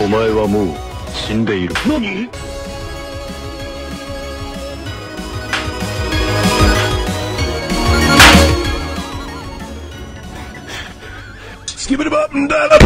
お前はもう死んでいる。何？スキブルバンダー